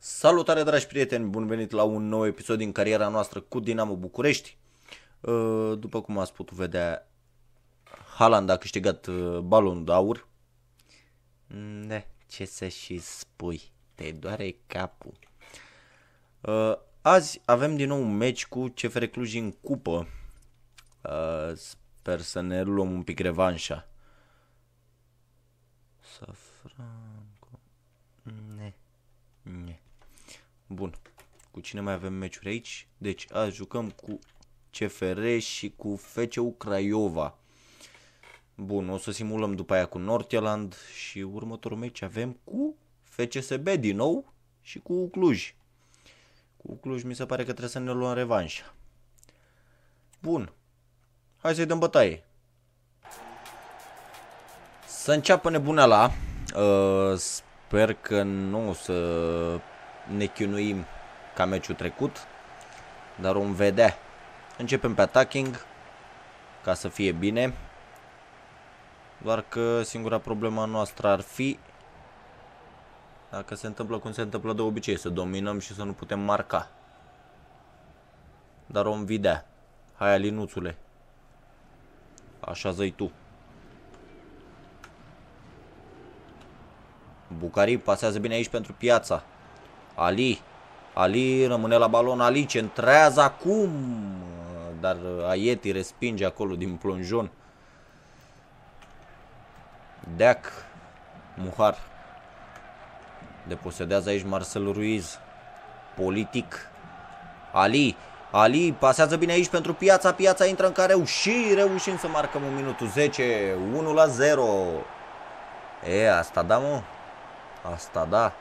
Salutare dragi prieteni, bun venit la un nou episod din cariera noastră cu Dinamo București. Uh, după cum ați putut vedea, Haaland a câștigat uh, balonul de aur. Ne, ce să și spui, te doare capul. Uh, azi avem din nou un meci cu CFR Cluj în cupă. Sper să ne luăm un pic revanșa. Safranco. Ne. Ne. Bun. Cu cine mai avem meciuri aici? Deci, azi jucăm cu CFR și cu FCU Craiova. Bun, o să simulăm după aia cu Norteland și următorul meci avem cu FCSB din nou și cu Cluj. Cu Cluj mi se pare că trebuie să ne luăm revanșa. Bun. Hai să-i dăm bătaie. Să înceapă nebuneala. Uh, sper că nu o să ne chinuim ca meciul trecut, dar vom vedea. Începem pe attacking, ca să fie bine. Doar că singura problema noastră ar fi dacă se întâmplă cum se întâmplă de obicei, să dominăm și să nu putem marca. Dar om vedea. Hai, Alinuțule. Așa zăi tu. Bucari pasează bine aici pentru piața. Ali. Ali rămâne la balon. Ali centrează acum. Dar Aieti respinge acolo din plonjon. Deac. Muhar. Deposedează aici Marcel Ruiz. Politic. Ali. Ali pasează bine aici pentru piața. Piața intră în care și reușim să marcăm un minutul 10. 1 la 0. E, asta da, mă. Asta da.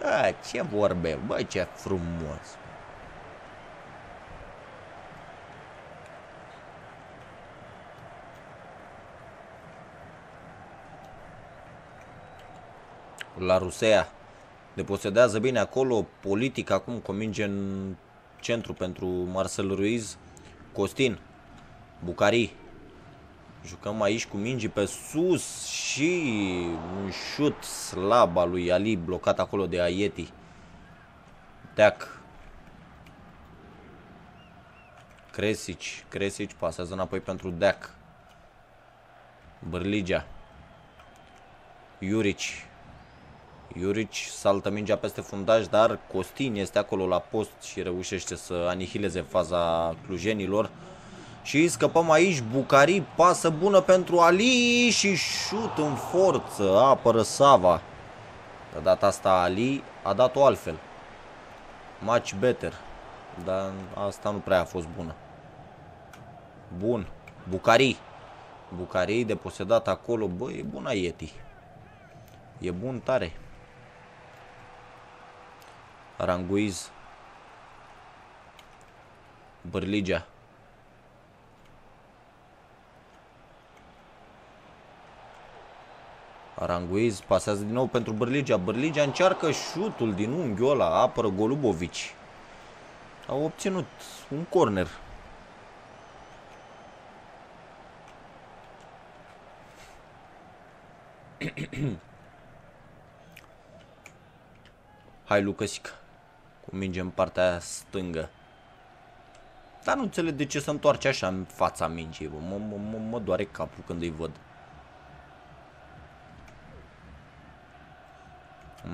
Da, ce vorbe, băi, ce frumos. La Rusea. Deposedează bine acolo, politic acum convinge în centru pentru Marcel Ruiz, Costin, Bucari. Jucăm aici cu mingi pe sus și un șut slab al lui Ali blocat acolo de Aieti. Deac. Cresic, Cresic pasează înapoi pentru Deac. Bărligea. Iurici. Iurici saltă mingea peste fundaj, dar Costin este acolo la post și reușește să anihileze faza clujenilor. Și scăpăm aici, Bucari, pasă bună pentru Ali și șut în forță, apără Sava. De data asta Ali a dat-o altfel. Much better. Dar asta nu prea a fost bună. Bun. Bucari. Bucari deposedat acolo. Bă, e bună Yeti. E bun tare. Aranguiz. Bărligea. Aranguiz pasează din nou pentru Bărligea. Bărligea încearcă șutul din unghiul ăla, apără Golubovici. Au obținut un corner. Hai, Lucăsica. Cu minge în partea stângă. Dar nu înțeleg de ce se întoarce așa în fața mingii. Mă, mă, mă, mă doare capul când îi văd.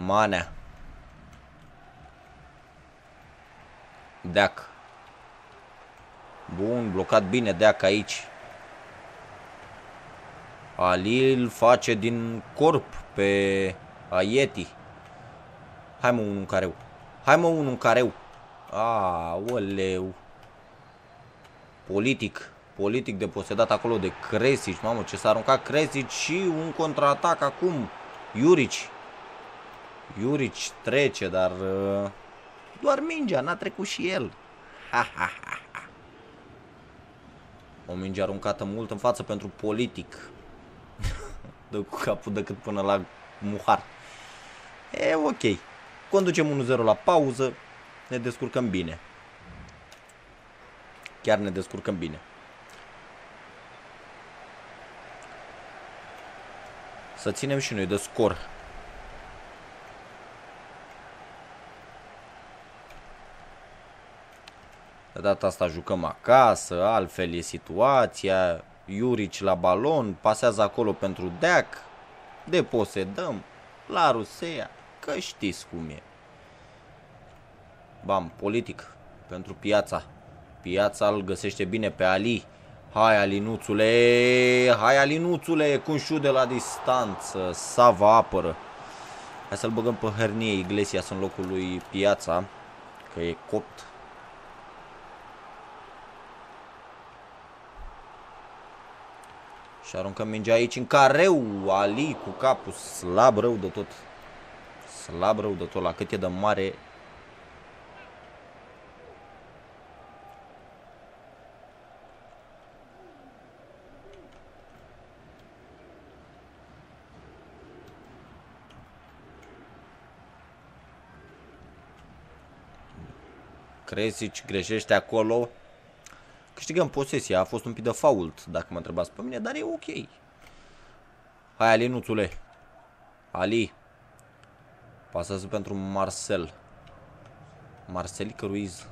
Manea. Deac. Bun, blocat bine Deac aici. Ali îl face din corp pe Aieti. Hai mă unul în careu. Hai mă unul în careu. Aoleu. Politic. Politic deposedat acolo de Cresici. Mamă, ce s-a aruncat Cresici și un contraatac acum. Iurici. Iurici trece, dar uh, doar mingea, n-a trecut și el. Ha, ha, ha, ha. O minge aruncată mult în față pentru politic. Dă cu capul decât până la muhar. E ok. Conducem 1-0 la pauză. Ne descurcăm bine. chiar ne descurcăm bine. Să ținem și noi de scor. De data asta jucăm acasă, altfel e situația. Iurici la balon, pasează acolo pentru Deac, deposedăm la Rusea, că știți cum e. Bam, politic, pentru piața. Piața îl găsește bine pe Ali. Hai, Alinuțule! Hai, Alinuțule! Cu un șut de la distanță. Sava apără. Hai să-l băgăm pe hernie Iglesias în locul lui Piața. Că e copt. Și aruncăm mingea aici în careu. Ali cu capul slab rău de tot. Slab rău de tot. La cât e de mare Cresici greșește acolo. Câștigăm posesia. A fost un pic de fault, dacă mă întrebați pe mine, dar e ok. Hai, Alinuțule. Ali. Pasează pentru Marcel. Marcelică Ruiz.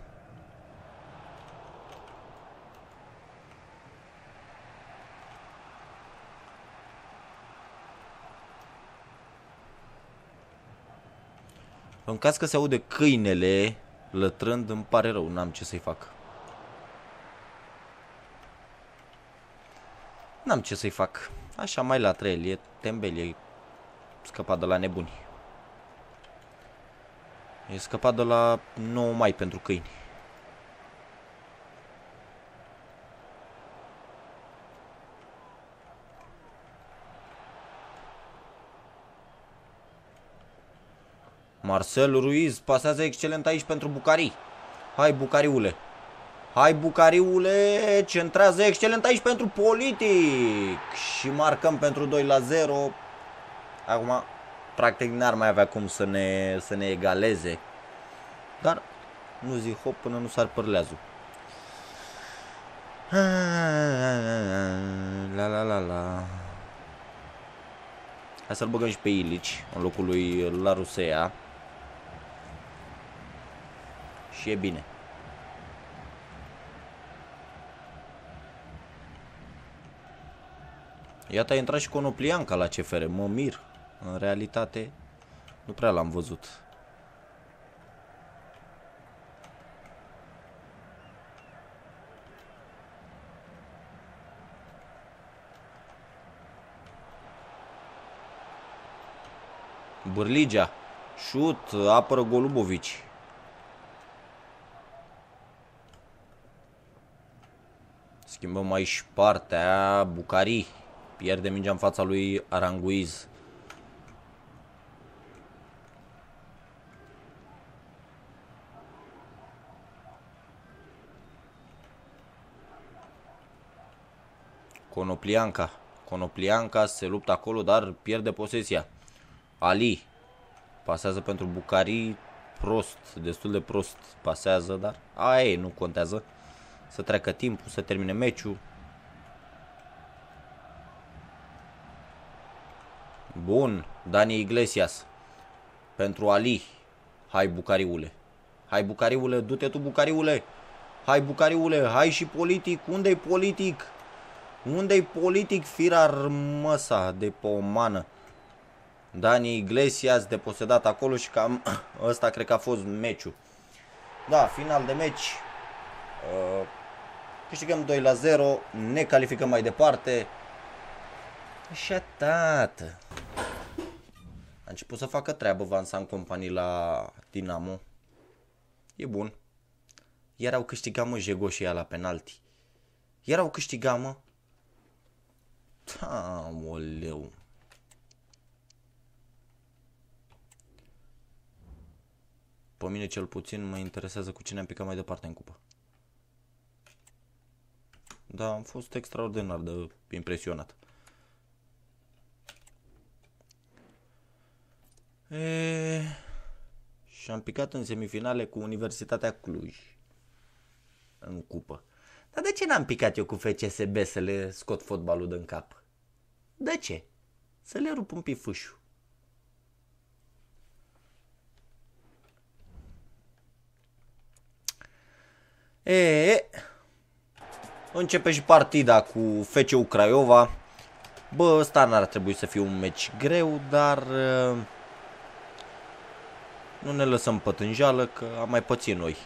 În caz că se aude câinele lătrând, îmi pare rău, n-am ce să-i fac. N-am ce să-i fac. Așa mai la el, e tembel, e scăpat de la nebuni. E scăpat de la 9 mai pentru câini. Marcel Ruiz pasează excelent aici pentru Bucari. Hai, Bucariule. Hai, Bucariule, centrează excelent aici pentru Politic. Și marcăm pentru 2 la 0. Acum, practic, n-ar mai avea cum să ne, să ne egaleze. Dar nu zic hop până nu s-ar părleazul. La la la la. Hai să-l băgăm și pe Ilici, în locul lui Larusea. Și e bine. Iată a intrat și Conoplianca la CFR, mă mir. În realitate, nu prea l-am văzut. Bârligea. Șut, apără Golubovici. Schimbăm aici partea Bucari. Pierde mingea în fața lui Aranguiz. Conoplianca. Conoplianca se luptă acolo, dar pierde posesia. Ali. Pasează pentru Bucari. Prost, destul de prost pasează, dar aia nu contează să treacă timpul, să termine meciul. Bun, Dani Iglesias. Pentru Ali. Hai, Bucariule. Hai, Bucariule, du-te tu, Bucariule. Hai, Bucariule, hai și politic. Unde-i politic? Unde-i politic, firar măsa de pomană? Dani Iglesias deposedat acolo și cam ăsta cred că a fost meciul. Da, final de meci. Uh, câștigăm 2 la 0, ne calificăm mai departe. Așa, tată. A început să facă treabă Vansan companii la Dinamo. E bun. Iar au câștigat mă Jegoșia la penalti. Iar au câștigat mă. Aoleu. Pe mine cel puțin mă interesează cu cine am picat mai departe în cupă. Da, am fost extraordinar de impresionat. E... Și am picat în semifinale cu Universitatea Cluj. În cupă. Dar de ce n-am picat eu cu FCSB să le scot fotbalul din cap? De ce? Să le rup un pic fâșul. E, începe și partida cu FCU Craiova. Bă, ăsta n-ar trebui să fie un meci greu, dar uh, nu ne lăsăm pătânjeală că am mai pățit noi.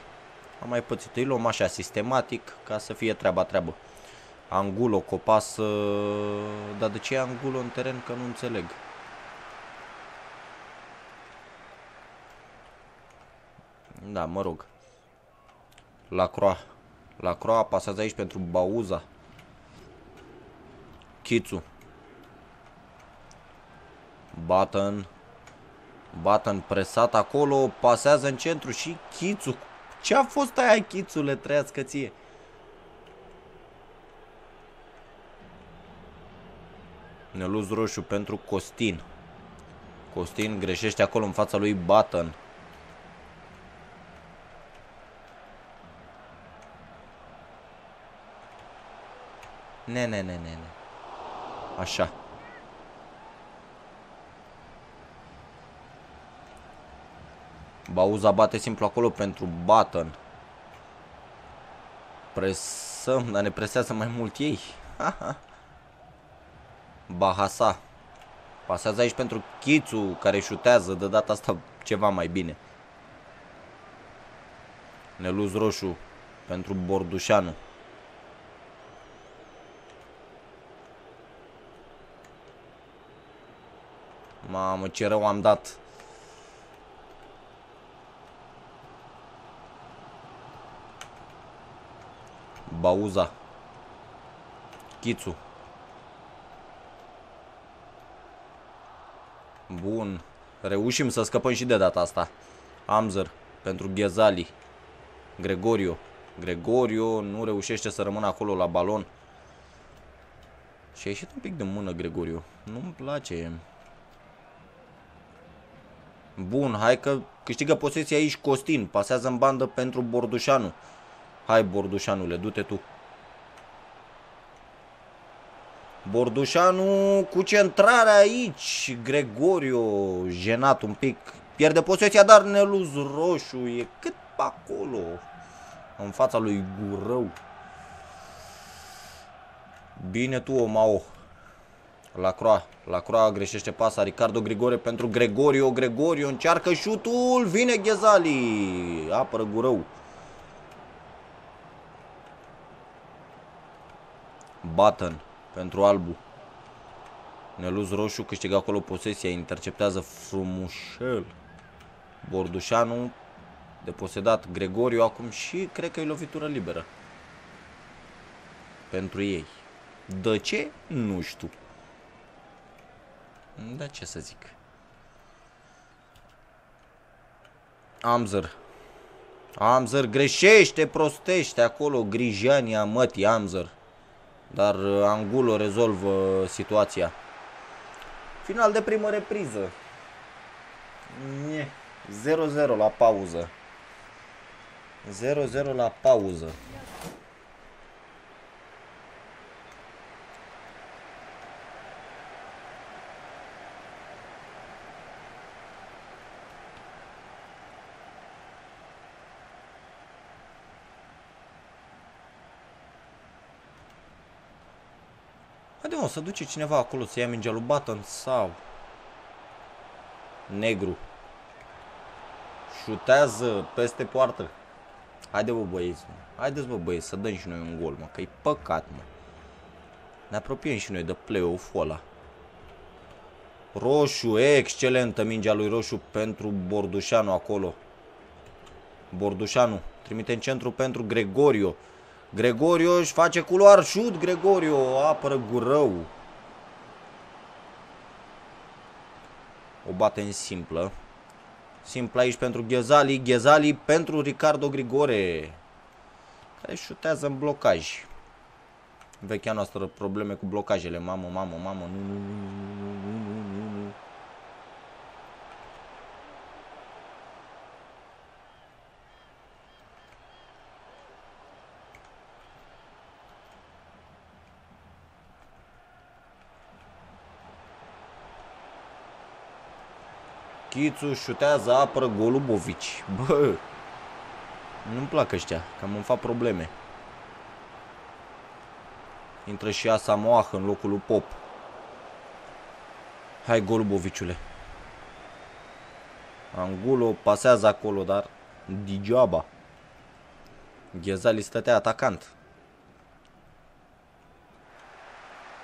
Am mai pățit, îi luăm așa sistematic ca să fie treaba treabă. Angulo, copasă, dar de ce e Angulo în teren că nu înțeleg. Da, mă rog. La croa. La croa pasează aici pentru Bauza. Chițu. Button. Button presat acolo, pasează în centru și Chițu. Ce a fost aia, Chițule, trăiască ție? Neluz roșu pentru Costin. Costin greșește acolo în fața lui Button. Ne, ne, ne, ne, ne. Așa. Bauza bate simplu acolo pentru Button. Presăm, dar ne presează mai mult ei. Bahasa. Pasează aici pentru Chițu, care șutează de data asta ceva mai bine. Neluz roșu pentru Bordușanu. Mamă, ce rău am dat. Bauza. Chițu. Bun. Reușim să scăpăm și de data asta. Amzer pentru Ghezali. Gregorio. Gregorio nu reușește să rămână acolo la balon. Și a ieșit un pic de mână Gregorio. Nu-mi place. Bun, hai că câștigă posesia aici Costin. Pasează în bandă pentru Bordușanu. Hai, Bordușanule, du-te tu. Bordușanu cu centrarea aici. Gregorio, jenat un pic. Pierde posesia, dar Neluz Roșu e cât pe acolo. În fața lui Gurău. Bine tu, Omao. La croa, la croa greșește pasa Ricardo Grigore pentru Gregorio. Gregorio încearcă șutul, vine Ghezali. Apără Gurău. Button pentru Albu. Neluz Roșu câștigă acolo posesia, interceptează frumușel. Bordușanu deposedat Gregoriu acum și cred că e lovitură liberă. Pentru ei. De ce? Nu știu. Da, ce să zic. Amzer. Amzer greșește, prostește acolo, Grijania, mătii, Amzer. Dar uh, Angulo rezolvă situația. Final de primă repriză. 0-0 la pauză. 0-0 la pauză. Haide mă, să duce cineva acolo să ia mingea lui Button sau... Negru. Șutează peste poartă. Haide bă băieți, mă. Haideți bă băieți să dăm și noi un gol, mă, că e păcat, mă. Ne apropiem și noi de play-off-ul ăla. Roșu, excelentă mingea lui Roșu pentru Bordușanu acolo. Bordușanu trimite în centru pentru Gregorio. Gregorio își face culoar șut, Gregorio apără gurău. O bate în simplă. Simplă aici pentru Ghezali, Ghezali pentru Ricardo Grigore. Care șutează în blocaj. Vechea noastră probleme cu blocajele. Mamă, mamă, mamă, nu, nu, nu, nu, nu, nu, nu, Chițu șutează, apără Golubovici. Bă, nu-mi plac ăștia, cam îmi fac probleme. Intră și Asamoah în locul lui Pop. Hai, Goluboviciule. Angulo pasează acolo, dar degeaba. Ghezali stătea atacant.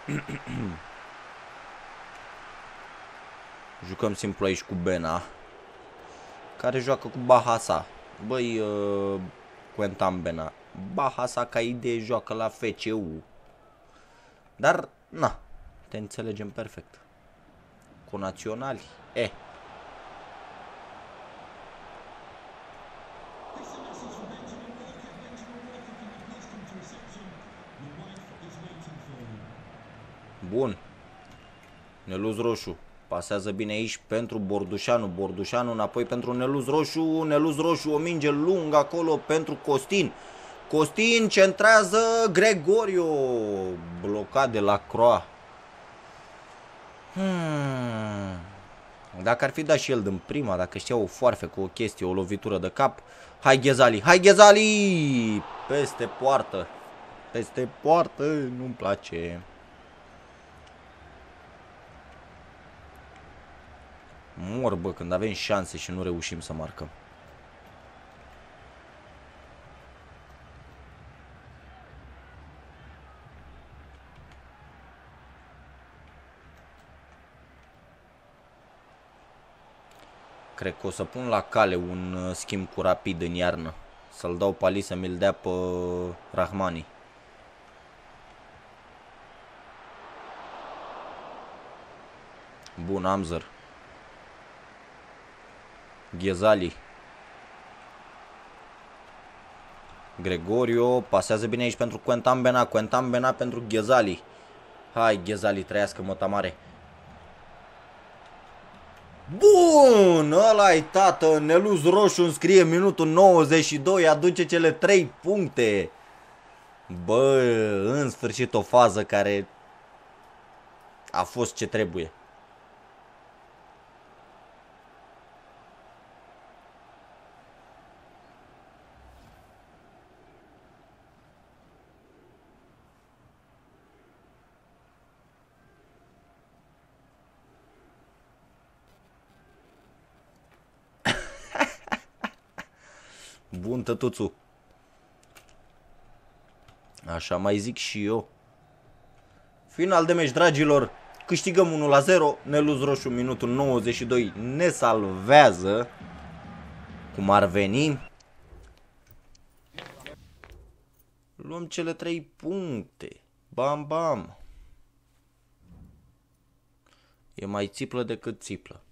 Jucăm simplu aici cu Bena. Care joacă cu Bahasa. Băi, uh, Quentin Bena. Bahasa ca idee joacă la FCU. Dar, na, te înțelegem perfect. Cu naționali, e. Eh. Bun. Neluz roșu. Pasează bine aici pentru Bordușanu. Bordușanu înapoi pentru Neluz roșu. Neluz roșu, o minge lungă acolo pentru Costin. Costin centrează Gregorio. Blocat de la Croa. Hmm. Dacă ar fi dat și el din prima, dacă știa o foarfe cu o chestie, o lovitură de cap. Hai Ghezali, hai Ghezali! Peste poartă. Peste poartă, nu-mi place. Mor, bă, când avem șanse și nu reușim să marcăm. Cred că o să pun la cale un uh, schimb cu rapid în iarnă. Să-l dau pali să mi-l dea pe Rahmani. Bun, Amzer. Ghezali. Gregorio pasează bine aici pentru Quentin Bena. Quentin Bena pentru Ghezali. Hai, Ghezali, trăiască măta mare. Bun, ăla-i tată, Neluz Roșu înscrie minutul 92, aduce cele 3 puncte. Bă, în sfârșit o fază care a fost ce trebuie. Bun, tătuțu. Așa mai zic și eu. Final de meci, dragilor. Câștigăm 1 la 0. Neluz Roșu, minutul 92, ne salvează. Cum ar veni. Luăm cele 3 puncte. Bam, bam. E mai țiplă decât țiplă.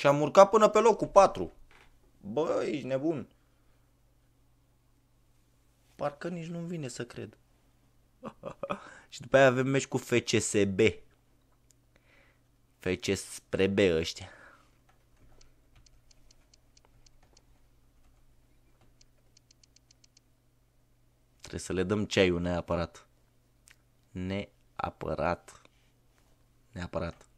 Și am urcat până pe locul 4. Bă, ești nebun. Parcă nici nu-mi vine să cred. și după aia avem meci cu FCSB. FC spre B ăștia. Trebuie să le dăm ceaiul neapărat. Neapărat. Neapărat.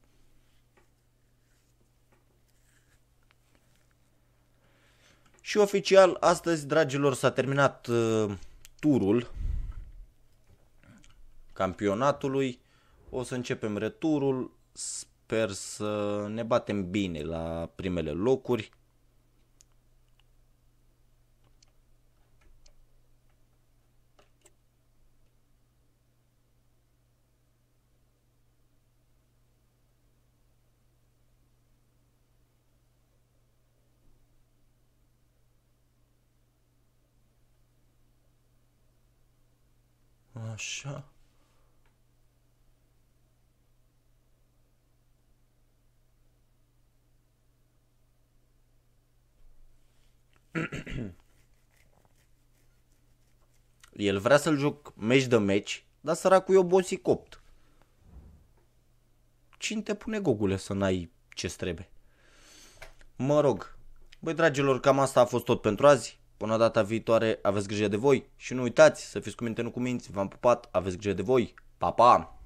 Și oficial, astăzi, dragilor, s-a terminat uh, turul campionatului. O să începem returul. Sper să ne batem bine la primele locuri. Așa. El vrea să-l joc meci de meci, dar săracul e obosit copt. Cine te pune gogule să n-ai ce trebuie? Mă rog. Băi, dragilor, cam asta a fost tot pentru azi. Până data viitoare, aveți grijă de voi și nu uitați să fiți cu minte, nu cu minți. V-am pupat, aveți grijă de voi. Pa, pa!